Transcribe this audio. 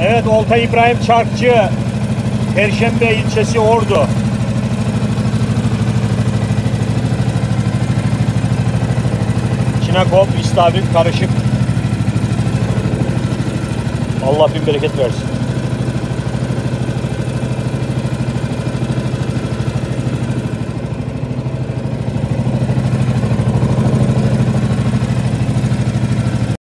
Evet Olta İbrahim Çarkçı. Perşembe ilçesi Ordu. Çinakop, istavrit karışık. Allah bin bereket versin.